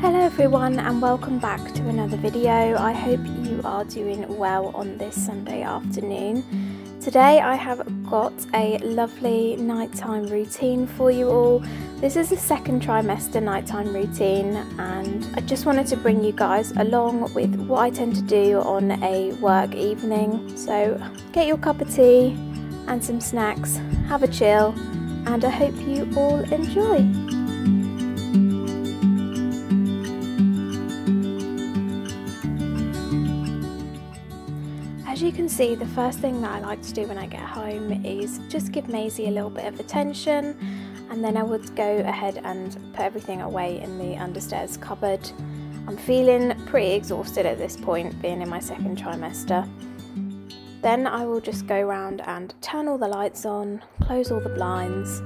Hello everyone and welcome back to another video. I hope you are doing well on this Sunday afternoon. Today I have got a lovely nighttime routine for you all. This is a second trimester nighttime routine and I just wanted to bring you guys along with what I tend to do on a work evening. So get your cup of tea and some snacks, have a chill and I hope you all enjoy. See, the first thing that I like to do when I get home is just give Maisie a little bit of attention and then I would go ahead and put everything away in the understairs cupboard. I'm feeling pretty exhausted at this point, being in my second trimester. Then I will just go around and turn all the lights on, close all the blinds,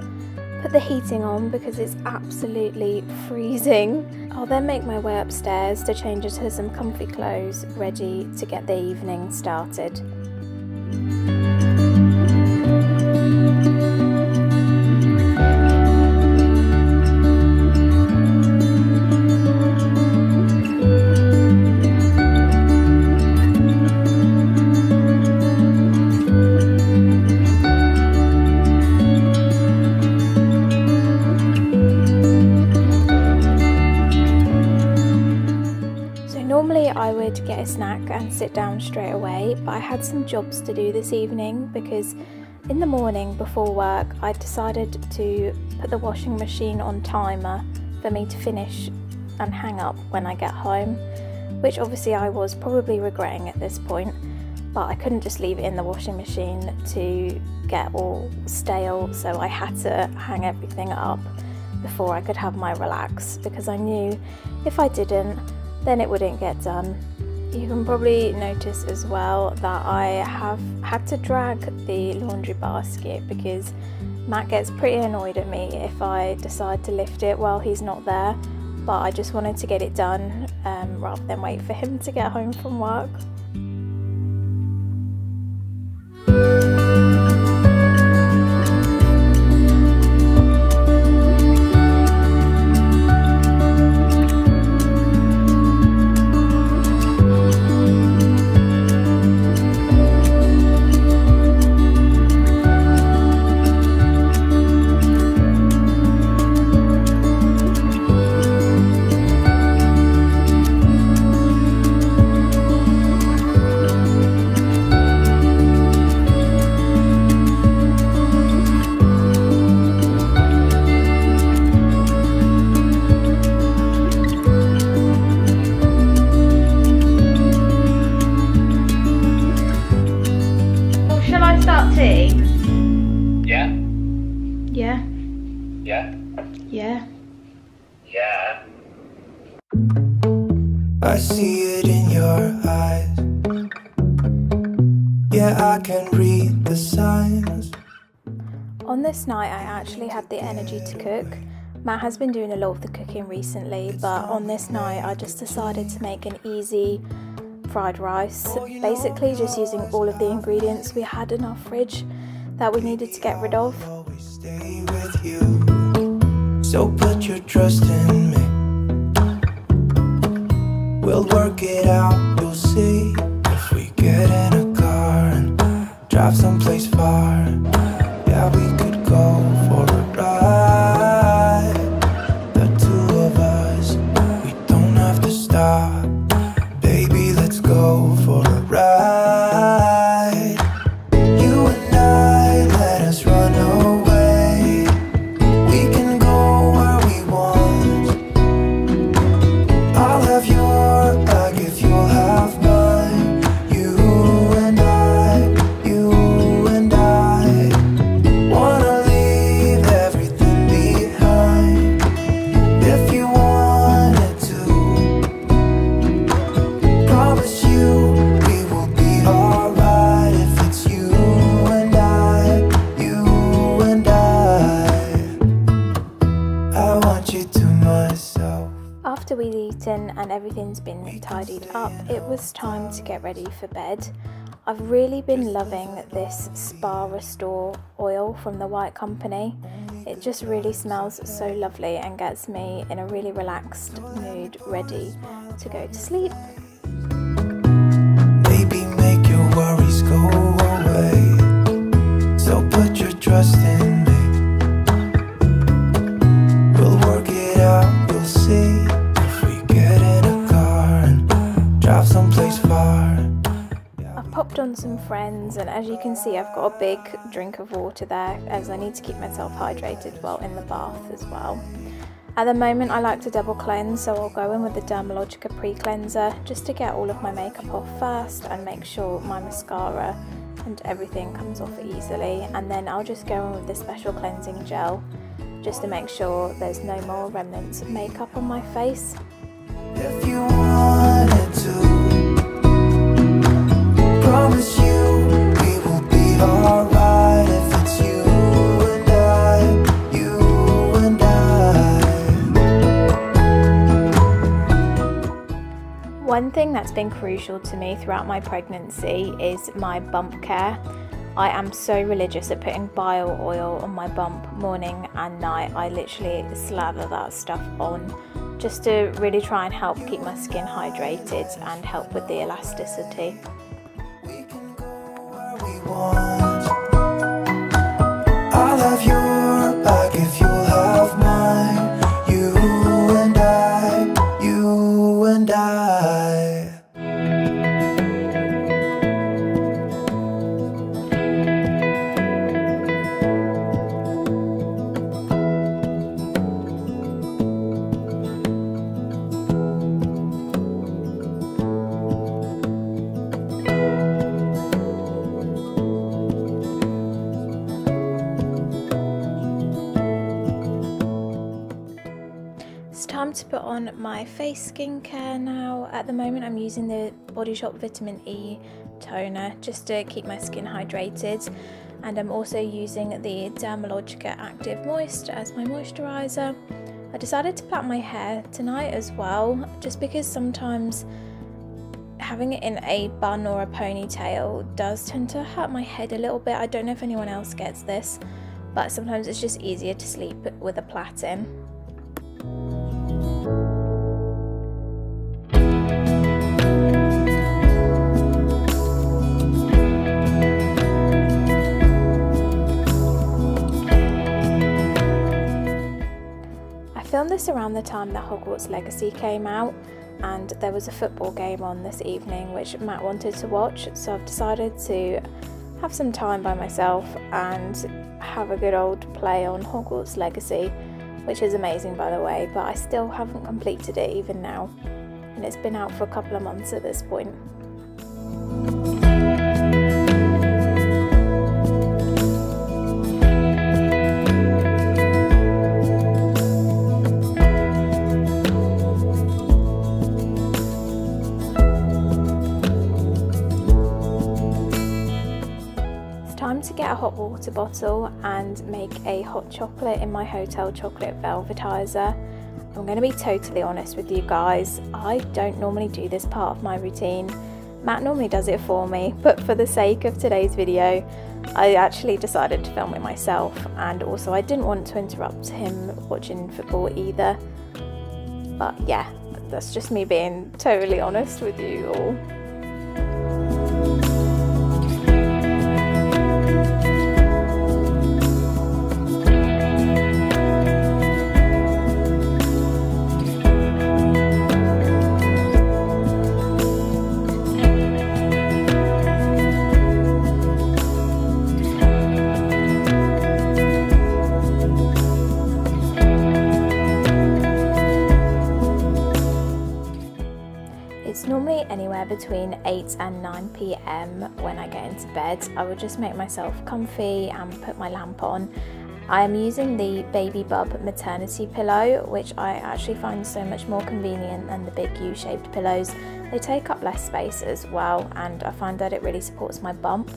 put the heating on because it's absolutely freezing. I'll then make my way upstairs to change into some comfy clothes ready to get the evening started. Sit down straight away, but I had some jobs to do this evening because in the morning before work I decided to put the washing machine on timer for me to finish and hang up when I get home, which obviously I was probably regretting at this point, but I couldn't just leave it in the washing machine to get all stale, so I had to hang everything up before I could have my relax because I knew if I didn't then it wouldn't get done. You can probably notice as well that I have had to drag the laundry basket because Matt gets pretty annoyed at me if I decide to lift it while he's not there but I just wanted to get it done um, rather than wait for him to get home from work. Yeah, I can read the signs. On this night, I actually had the energy to cook. Matt has been doing a lot of the cooking recently, but on this night, I just decided to make an easy fried rice. Basically, just using all of the ingredients we had in our fridge that we needed to get rid of. Always stay with you. So put your trust in me. We'll work it out, you'll see. If we get in a car and drive someplace far, yeah, we could go for a ride. The two of us, we don't have to stop. Eaten and everything's been tidied up, it was time to get ready for bed. I've really been loving this Spa Restore oil from the White Company. It just really smells so lovely and gets me in a really relaxed mood, ready to go to sleep. Maybe make your worries go away. So put your trust in popped on some friends, and as you can see, I've got a big drink of water there as I need to keep myself hydrated while in the bath as well. At the moment, I like to double cleanse, so I'll go in with the Dermalogica pre cleanser just to get all of my makeup off first and make sure my mascara and everything comes off easily. And then I'll just go in with the special cleansing gel just to make sure there's no more remnants of makeup on my face. One thing that's been crucial to me throughout my pregnancy is my bump care. I am so religious at putting bio oil on my bump morning and night. I literally slather that stuff on just to really try and help keep my skin hydrated and help with the elasticity. On my face skincare now. At the moment, I'm using the Body Shop Vitamin E toner just to keep my skin hydrated. And I'm also using the Dermalogica Active Moist as my moisturizer. I decided to plait my hair tonight as well, just because sometimes having it in a bun or a ponytail does tend to hurt my head a little bit. I don't know if anyone else gets this, but sometimes it's just easier to sleep with a plait in. Filmed this around the time that Hogwarts Legacy came out, and there was a football game on this evening which Matt wanted to watch, so I've decided to have some time by myself and have a good old play on Hogwarts Legacy, which is amazing by the way, but I still haven't completed it even now, and it's been out for a couple of months at this point. To get a hot water bottle and make a hot chocolate in my Hotel Chocolat velvetizer. I'm going to be totally honest with you guys, I don't normally do this part of my routine. Matt normally does it for me, but for the sake of today's video, I actually decided to film it myself, and also I didn't want to interrupt him watching football either. But yeah, that's just me being totally honest with you all. 8 and 9 pm when I get into bed. I would just make myself comfy and put my lamp on. I am using the Baby Bub maternity pillow, which I actually find so much more convenient than the big U shaped pillows. They take up less space as well, and I find that it really supports my bump.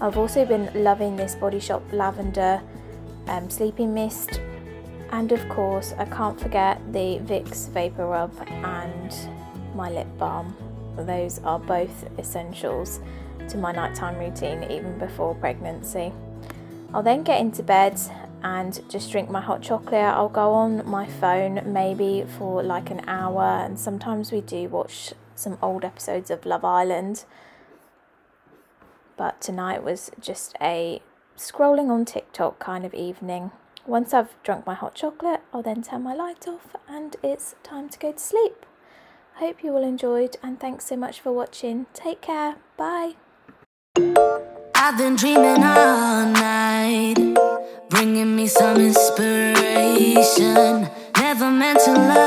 I've also been loving this Body Shop lavender um, sleeping mist, and of course, I can't forget the Vicks VapoRub and my lip balm. Those are both essentials to my nighttime routine even before pregnancy. I'll then get into bed and just drink my hot chocolate. I'll go on my phone maybe for like an hour, and sometimes we do watch some old episodes of Love Island. But tonight was just a scrolling on TikTok kind of evening. Once I've drunk my hot chocolate, I'll then turn my light off and it's time to go to sleep. Hope you all enjoyed and thanks so much for watching. Take care. Bye. I've been dreaming all night, bringing me some inspiration. Never meant to love